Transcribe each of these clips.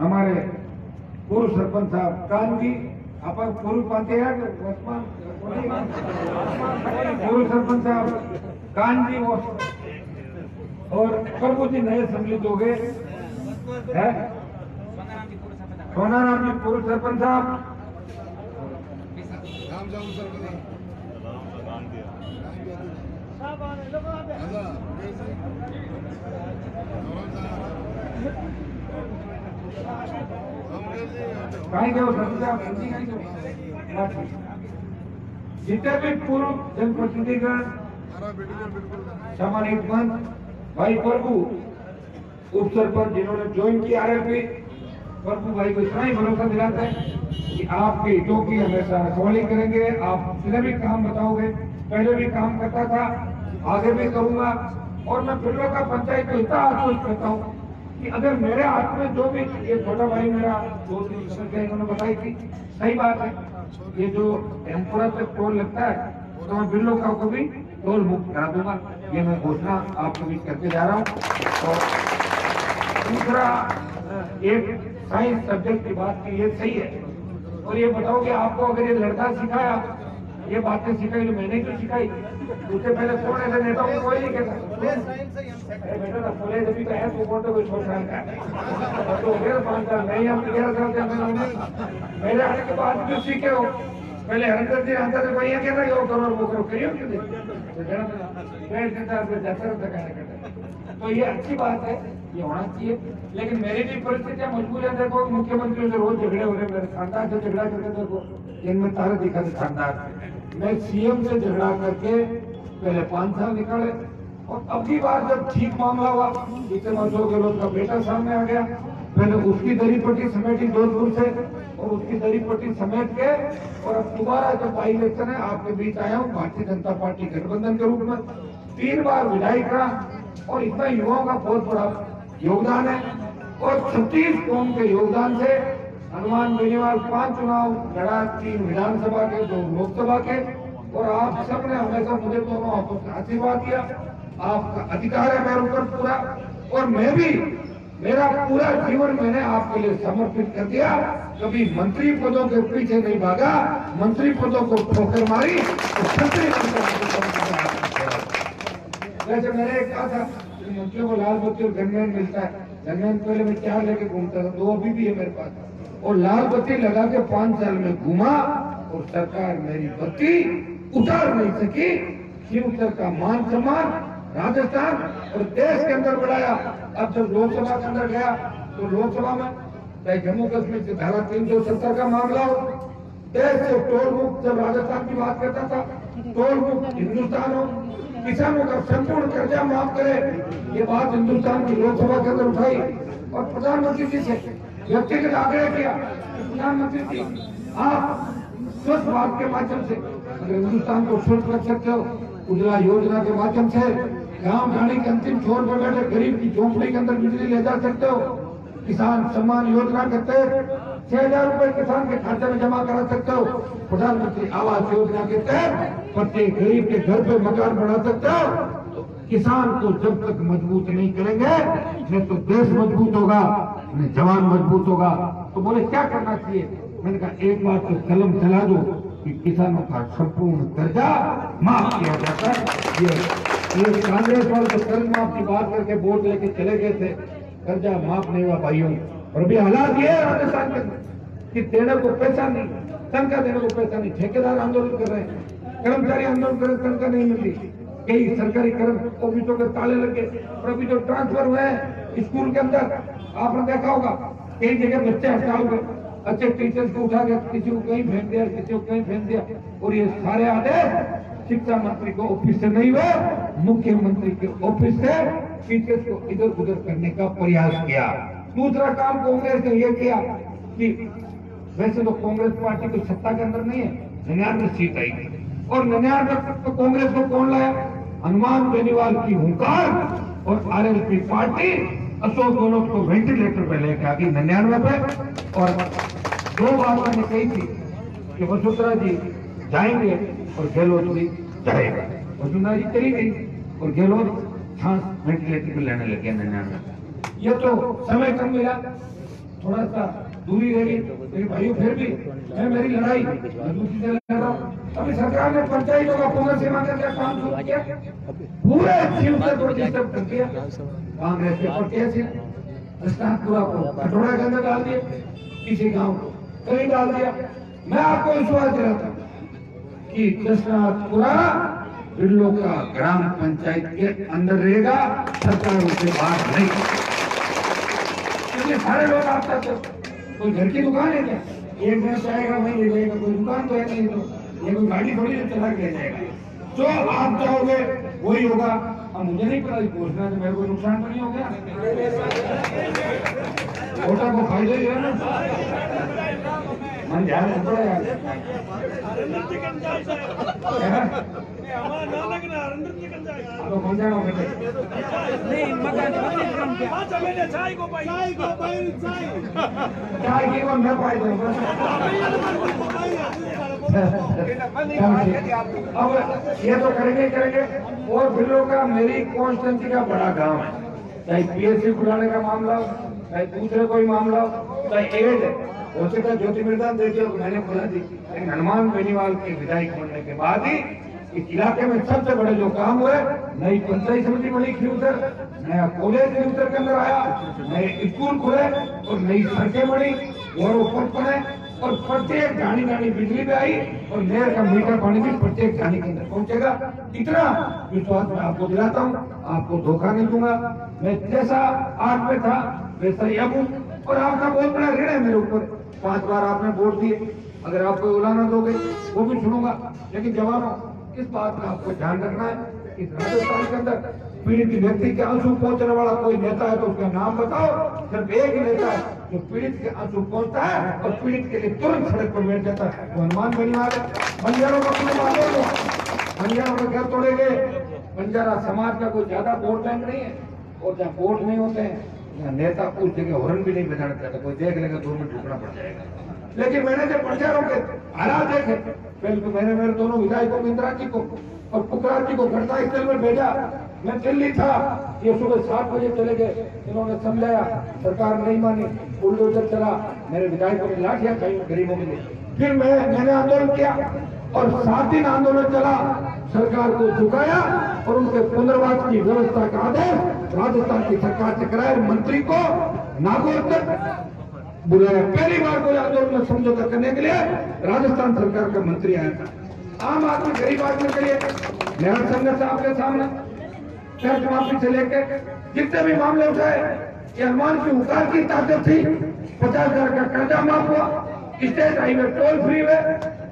हमारे पूर्व सरपंच साहब कान जी अपन पूर्व पाते पूर्व सरपंच साहब कान जी वो और प्रभु जी नए सम्मिलित हो गए। हैं? सोना राम जी पूर्व सरपंच साहब? सरपंच साहब हिंदी कहीं गए जितने भी पूर्व जनप्रतिनिधिगण सम्मानित मंच भाई प्रभु उप सरपंच जिन्होंने ज्वाइन किया आरएलपी प्रभु भाई को इतना ही भरोसा दिलाते है कि आपके हितों की हमेशा रखवाली करेंगे। आप जितने भी काम बताओगे, पहले भी काम करता था, आगे भी करूँगा। और मैं फिर का पंचायत को इतना आश्वस्त करता हूँ कि अगर मेरे हाथ में जो भी ये छोटा भाई मेरा दो संख्या इन्होंने बताई थी, सही बात है। ये जो एम्पुरा से टोल लगता है तो मैं बिल्लो का को भी टोल मुक्त करा दूँगा। ये मैं घोषणा आपको भी करके जा रहा हूँ। और दूसरा, एक साइंस सब्जेक्ट की बात की, ये सही है। और ये बताओ कि आपको अगर ये लड़का सिखाया, ये बातें सिखाई जो मैंने क्यों सिखाई उससे पहले कौन ऐसे नेता को कोई नहीं कहता। अरे बेटा ना फुले जब भी का है तो कौन तो कोई छोड़ साल का है। तो गया पाँच साल नहीं हम ग्यारह साल के अंदर होंगे मेरे आने के बाद क्यों सीखे हो। पहले हरिंदर जी आता थे भैया कहता यो करो वो करो करियो क्यों नहीं? तो के कहते तो ये अच्छी बात है ये होना चाहिए। लेकिन मेरी भी परिस्थितियाँ मजबूर है देखो मुख्यमंत्री से रोज झगड़े हो रहे मेरे खानदान से झगड़ा करके देखो जिनमें तारे दिखा थे खानदान। मैं सीएम से झगड़ा करके पहले पाँच साल निकाले। और अब की बार जब ठीक मामला हुआ इतने अशोक गहलोत का बेटा सामने आ गया मैंने उसकी दरी पट्टी समेटी जोधपुर से, और उसकी दरी पट्टी समेट के, और अब दोबारा जब बाई इलेक्शन है, आपके बीच आया हूँ, भारतीय जनता पार्टी गठबंधन के रूप में। तीन बार विधायक रहा, और इतना युवाओं का बहुत बड़ा योगदान है। और छत्तीस कौम के योगदान से हनुमान बेनीवाल पाँच चुनाव लड़ा तीन विधानसभा के, दो लोकसभा के, और आप सबने हमेशा मुझे दोनों आशीर्वाद दिया। आपका अधिकार है मेरे ऊपर पूरा, और मैं भी, मेरा पूरा जीवन मैंने आपके लिए समर्पित कर दिया। कभी मंत्री पदों के पीछे नहीं भागा, मंत्री पदों को ठोकर मारी तो छत्री वैसे मैंने कहा था मंत्रियों को लाल बत्ती और गनमैन मिलता है गनमैन पहले मैं चार लेके घूमता था, दो अभी भी है मेरे पास। और लाल बत्ती लगा के पाँच साल में घुमा और सरकार मेरी बत्ती उतार नहीं सकी। शिव सर का मान सम्मान राजस्थान और देश के अंदर बढ़ाया। अब जब लोकसभा के अंदर गया तो लोकसभा में चाहे जम्मू कश्मीर से धारा तीन सौ सत्तर का मामला हो, देश से टोल मुक्त जब राजस्थान की बात करता था, टोल मुक्त हिंदुस्तान हो, किसानों का संपूर्ण कर्जा माफ़ करे, ये बात हिंदुस्तान की लोकसभा के अंदर उठाई और प्रधानमंत्री जी से व्यक्तिगत आग्रह किया प्रधानमंत्री जी, आप स्वच्छ भारत के माध्यम से, अगर हिंदुस्तान को स्वच्छ रख सकते हो उजला योजना के माध्यम से गाँव गाड़ी के अंतिम छोर पर बैठे गरीब की झोंपड़ी के अंदर बिजली ले जा सकते हो, किसान सम्मान योजना के तहत छह हज़ार रूपए किसान के खाते में जमा करा सकते हो, प्रधानमंत्री आवास योजना के तहत प्रत्येक गरीब के घर पे मकान बना सकते हो तो किसान को जब तक मज़बूत नहीं करेंगे, नहीं तो देश मज़बूत होगा। नहीं जवान मज़बूत होगा। तो बोले, क्या करना चाहिए? मैंने कहा, एक बार तो कलम चला दो कि किसानों का संपूर्ण कर्जा माफ़ किया जाता है। ये ये कांग्रेस वाले तो कर्ज माफ़ की बात करके वोट लेके चले गए थे। कर्जा माफ़ नहीं हुआ, भाइयों। और अभी हालात ये है राजस्थान के कि देने को पैसा नहीं, तनखा देने को पैसा नहीं, ठेकेदार आंदोलन कर रहे हैं। कर्मचारी आंदोलन कर रहे हैं तनख्वाह नहीं मिल रही। कई सरकारी कर्म ऑफिसों के ताले लगे और अभी जो ट्रांसफ़र हुए हैं, स्कूल के अंदर आपने देखा होगा, कई जगह बच्चे हड़ताल पे अच्छे टीचर्स को उठा के किसी को कहीं फेंक दिया, किसी को कहीं फेंक दिया। और ये सारे आदेश शिक्षा मंत्री को ऑफ़िस से नहीं हुए, मुख्यमंत्री के ऑफ़िस से टीचर्स को इधर उधर करने का प्रयास किया। दूसरा काम कांग्रेस ने यह किया कि वैसे तो कांग्रेस पार्टी को सत्ता के अंदर नहीं है निन्यानवे सीट आई। और निन्यानवे तो कांग्रेस को कौन लाया? हनुमान बेनीवाल की हुंकार और आरएलपी पार्टी अशोक गहलोत को वेंटिलेटर पे लेके आ गई निन्यानवे पे, और दो बार मैंने कही थी कि वसुंधरा जी जाएँगे और गहलोत भी जाएगा। वसुंधरा जी चली गई और गहलोत सांस वेंटिलेटर पे लेने लगे निन्यानवे। ये तो समय कम मिला, थोड़ा सा दूरी रही। मेरे भाइयों, फिर भी मैं मेरी लड़ाई मजबूती से लड़ रहा हूँ। अभी सरकार ने पंचायतों का पुनर्सीमा का काम शुरू किया। पूरे शिवसर को डिस्टर्ब कर दिया। कांग्रेस के प्रत्याशी ने दृष्टांतपुरा को कटोरा के अंदर डाल दिया किसी गाँव को कहीं डाल दिया। मैं आपको विश्वास दिलाता हूँ कि दृष्टांतपुरा बिल्लो का ग्राम पंचायत के अंदर रहेगा, सरकार उसके बाहर नहीं। क्योंकि सारे लोग आप तक कोई घर की दुकान है क्या? एक दिन आएगा, वही ले जाएगा, कोई दुकान तो है नहीं तो। ये कोई गाड़ी थोड़ी ले जाएगा। जो आप चाहोगे, वही होगा। अब मुझे नहीं पता घोषणा तो मेरे को नुकसान तो नहीं हो गया? वोटर को फ़ायदा ही है ना। मन ध्यान में पड़ा यार क्या? तो कौन जाना बेटे चाय की कौन मैं पाई दूँगा अब ये तो करेंगे ही करेंगे और बिल्लो का मेरी कॉन्स्टेंसी का बड़ा गाँव है चाहे पीएससी खुलाने का मामला हो चाहे दूसरे कोई मामला चाहे एड है हो। सकता है ज्योति मृदान देखिए मैंने खुला दी लेकिन हनुमान बेनीवाल के विधायक बनने के बाद ही इस इलाके में सबसे बड़े जो काम हुए, नई पंचायत समिति बनी खिलूसर नया कॉलेज खिलूसर के अंदर आया, नए स्कूल खुले और नई सड़कें बनी गौरव पथ बने, और प्रत्येक गाड़ी गाड़ी बिजली भी आई, और नहर का मीटर पानी भी प्रत्येक गाड़ी के अंदर पहुंचेगा। इतना विश्वास मैं आपको दिलाता हूँ, आपको धोखा नहीं दूँगा। मैं जैसा आज में था ही अब हूँ, और आपका बहुत बड़ा ऋण है मेरे ऊपर। पाँच बार आपने वोट दिए, अगर आप कोई उलाना दोगे, वो भी सुनूँगा। लेकिन जवानों, इस बात का आपको ध्यान रखना है कि राजस्थान के अंदर पीड़ित व्यक्ति के आँसू पहुँचने वाला कोई नेता है तो उसका नाम बताओ। सिर्फ़ एक नेता है जो पीड़ित के आँसू पहुँचता है और पीड़ित के लिए तुरंत सड़क पर बैठ जाता है। वो हनुमान बनिवाल है बंजारों का अपने मालूम हो बंजारों के घर तोड़े गए। बंजारा समाज का कोई ज़्यादा वोट बैंक नहीं है। और जहाँ वोट नहीं होते हैं नेता उस जगह हॉर्न भी नहीं बजाना चाहता, कोई देख लेगा, दो मिनट रुकना पड़ जाएगा। लेकिन मैंने जब प्रचारों के हालात देखे पहले मैंने मेरे दोनों विधायकों इंदिरा जी को और पुखराज जी को घटनास्थल में भेजा। मैं दिल्ली था, ये सुबह सात बजे चले गए। इन्होंने समझाया, सरकार नहीं मानी, बुलडोजर चला, मेरे विधायकों ने लाठियाँ खाई, गरीबों के लिए। फिर मैं, मैंने आंदोलन किया। और सात दिन आंदोलन चला। सरकार को झुकाया और उनके पुनर्वास की व्यवस्था का आदेश राजस्थान की सरकार से कराया मंत्री को नागौर तक बुलाया। पहली बार कोई आंदोलन में समझौता करने के लिए राजस्थान सरकार का मंत्री आया था। आम आदमी गरीब आदमी के लिए मेरा संघर्ष आपके सामने। कर्ज माफ़ी से लेकर जितने भी मामले उठाए, ये हनुमान की हुकार की ताकत थी। पचास हज़ार का कर्जा माफ़ हुआ। स्टेट हाईवे टोल फ्री हुए।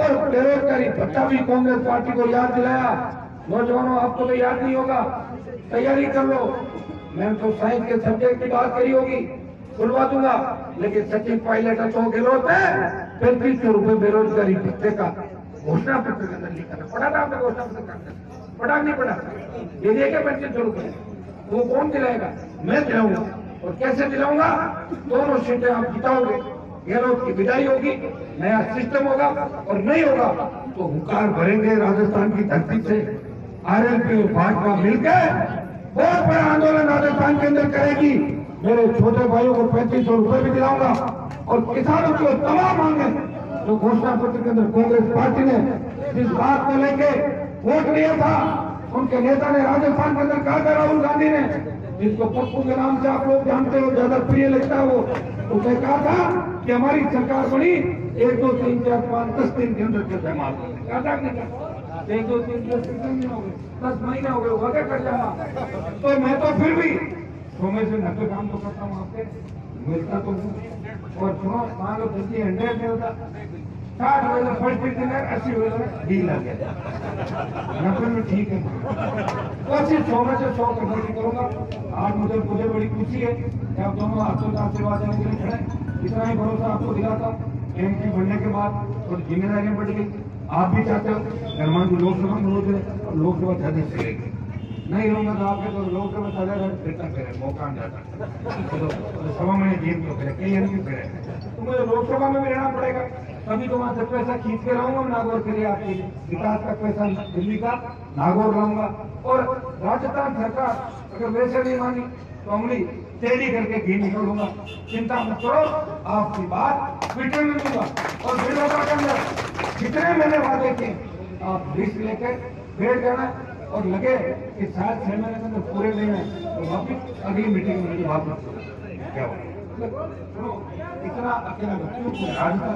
और बेरोजगारी भत्ता भी कांग्रेस पार्टी को याद दिलाया। नौजवानों, आपको तो याद नहीं होगा। तैयारी कर लो। मैंने तो साइंस के सब्जेक्ट की बात करी होगी। खुलवा दूँगा। लेकिन सचिन पायलट अशोक गहलोत है पैंतीस सौ रुपए बेरोजगारी भत्ते का घोषणा पत्र के अंदर लिखा पढ़ा था आपने घोषणा पत्र पढ़ा नहीं पढ़ा? ये देखे पैंतीस सौ रुपए। वो कौन दिलाएगा? मैं दिलाऊँगा। और कैसे दिलाऊँगा? दोनों सीटें आप जिताओगे। गहलोत की विदाई होगी, नया सिस्टम होगा और नहीं होगा तो हुकार भरेंगे राजस्थान की धरती से। आरएलपी और भाजपा मिलकर बहुत बड़ा आंदोलन राजस्थान के अंदर करेगी। मेरे छोटे भाइयों को पैंतीस सौ रुपए भी दिलाऊँगा और किसानों की तमाम मांगे। जो घोषणा पत्र के अंदर कांग्रेस पार्टी ने जिस बात को लेके वोट लिया था, उनके नेता ने राजस्थान के अंदर कहा था राहुल गांधी ने जिसको पप्पू के नाम से आप लोग जानते हो, ज़्यादा प्रिय लगता है वो। उसने कहा था कि हमारी सरकार बनी, एक, दो, तीन, चार, पाँच, दस दिन के अंदर माफ़ कर कहा था नहीं? एक, दो, तीन, दस दिन हो गए दस महीने हो गए क्या कर्जा माफ़ तो मैं तो फिर भी सौ में से नब्बे काम तो करता हूँ, आपके। मिलता तो हूँ। और सुनो मान लो जल्दी हंड्रेड मिलता साठ वेला फ़र्स्ट डिनर अस्सी वेला डील आ गया। नब्बे में ठीक है। कोशिश सौ में से सौ की करूँगा। आज मुझे मुझे बड़ी खुशी है। कि आप दोनों हाथों का आशीर्वाद देने के लिए खड़े इतना ही भरोसा आपको दिलाता हूँ एमपी बनने के बाद थोड़ी जिम्मेदारियाँ बढ़ गई। आप भी चाहते हो हनुमान जी लोकसभा में रोज और लोकसभा ज़्यादा से रहेगी नहीं रहूँगा तो आपके तो लोकसभा रहे फिरता फिरे मौका नहीं जाता तो सभा में जीत तो फिरे कई एमपी फिरे। तो मुझे लोकसभा में भी रहना पड़ेगा। तभी तो वहाँ से पैसा खींच के लाऊँगा, नागौर के लिए आपके विकास का पैसा दिल्ली का, नागौर लाऊँगा। और राजस्थान सरकार, अगर वैसे नहीं मानी तो अमली तेरी करके घी निकालूँगा। चिंता मत करो, आपकी बात ट्विटर में दूँगा और वीडियो के अंदर जितने मैंने वादे किए, आप लिस्ट लेकर भेज देना और लगे कि सात छह महीने के अंदर पूरे नहीं है तो वापिस अगली मीटिंग में वापस क्या इतना अकेला बच्चों को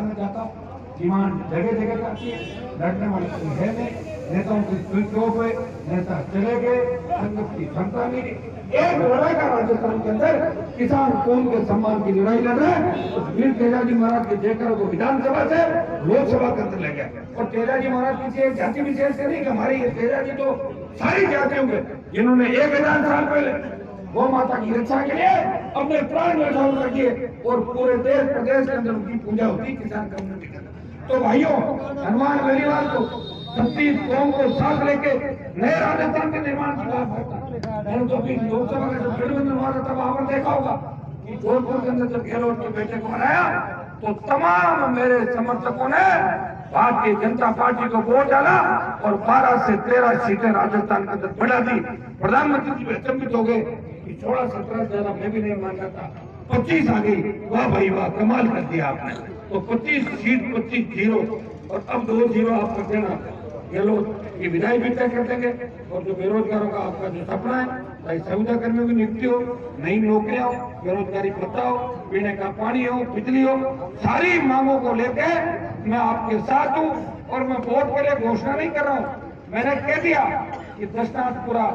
में जाता हूँ। डिमांड जगह जगह करती है। लड़ने वाले कोई है नहीं। नेताओं की स्विच ऑफ़ नेता चले गए। संगत की क्षमता नहीं एक लड़ाई का राजस्थान के अंदर किसान कौन के सम्मान की लड़ाई लड़ रहे हैं। उस वीर तेजाजी महाराज के जयकर को विधानसभा से लोकसभा के अंदर ले गया और तेजाजी महाराज किसी एक जाति विशेष के नहीं कि हमारी ये तेजाजी तो सारी जातियों के जिन्होंने एक हज़ार पहले गौ माता की रक्षा के लिए अपने प्राण न्यौछावर कर दिए और पूरे देश प्रदेश के अंदर उनकी पूजा होती, किसान कम्युनिटी के तो भाइयों, हनुमान बेनीवाल को छत्तीस कौम को साथ लेके नए राजस्थान के निर्माण की बात करता। मैंने तो अभी लोकसभा गठबंधन हुआ था तब आपने देखा होगा कि जोधपुर के अंदर जब गहलोत तो तमाम मेरे समर्थकों ने भारतीय जनता पार्टी को वोट डाला और 12 से 13 सीटें राजस्थान के अंदर बढ़ा दी। प्रधानमंत्री जी भी अचंभित हो गए। कि सोलह सत्रह ज़्यादा मैं भी नहीं मान था पच्चीस आ गई वाह भाई वाह कमाल कर दिया आपने तो पच्चीस सीट पच्चीस ज़ीरो और अब दो ज़ीरो आप कर देना गहलोत ये विदाई भी तय कर देंगे और जो बेरोजगारों का आपका जो सपना है चाहे संविदा कर्मियों की नियुक्ति हो नई नौकरियाँ हो बेरोजगारी भत्ता हो पीने का पानी हो बिजली हो सारी मांगों को लेकर मैं आपके साथ हूँ और मैं बहुत बड़े घोषणा नहीं कर रहा हूँ। मैंने कह दिया कि दशनाथ पूरा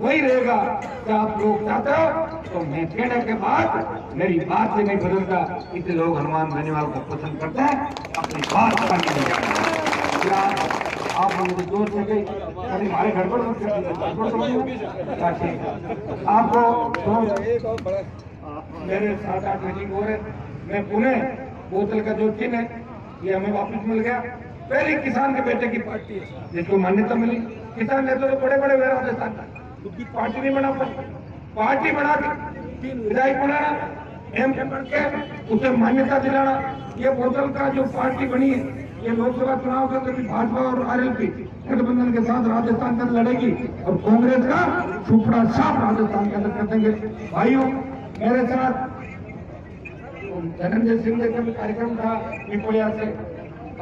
वही रहेगा कि आप लोग चाहते हो तो मैं कहने के बाद मेरी बात से नहीं बदलता। इतने लोग हनुमान बेनीवाल को पसंद करते हैं अपनी बात का क्या आप मुझे ज़ोर से गई हमारे दीजिए, गड़बड़ तो। ताकि आपको तो मेरे सात आठ मीटिंग हो। रहे मैं पुणे बोतल का जो चिन्ह है ये हमें वापस मिल गया। पहली किसान के बेटे की पार्टी है, जिसको मान्यता मिली। किसान नेता तो बड़े बड़े राजस्थान का उसकी पार्टी नहीं बना पाई। पार्टी बना के विधायक बनाना एम के उसे मान्यता दिलाना। ये बोतल का जो पार्टी बनी है, ये लोकसभा चुनाव के अंदर भी भाजपा और आरएलपी गठबंधन के साथ राजस्थान के अंदर लड़ेगी और कांग्रेस का सुपड़ा साफ़ राजस्थान के अंदर कर देंगे। भाइयों, मेरे साथ, धनंजय सिंह का भी कार्यक्रम था पिपलिया से।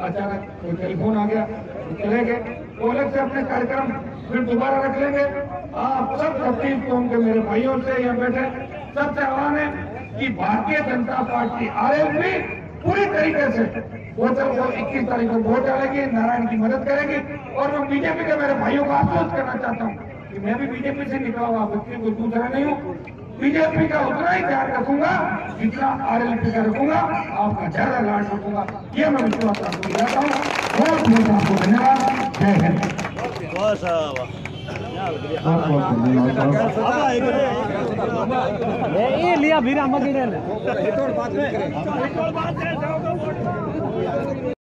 अचानक कोई टेलीफोन आ गया वो चले गए वो अलग से अपने कार्यक्रम फिर दोबारा रख लेंगे आप सब छत्तीस कौम के मेरे भाइयों से यहाँ बैठे। सबसे आह्वान है कि भारतीय जनता पार्टी आरएलपी पूरी तरीके से वोटर को 21 तारीख को वोट डालेगी, नारायण की मदद करेगी। और मैं बीजेपी के मेरे भाइयों को आश्वस्त करना चाहता हूँ कि मैं भी बीजेपी से निकला हुआ व्यक्ति कोई दूसरा नहीं हूँ। बीजेपी का उतना ही ध्यान रखूँगा जितना आरएलपी का रखूँगा आपका ज़्यादा लाड रखूँगा। ये मैं विश्वास आपको दिलाता हूँ। बहुत बहुत आपको धन्यवाद। जय हिंद। ये लिया फिर हम गिरे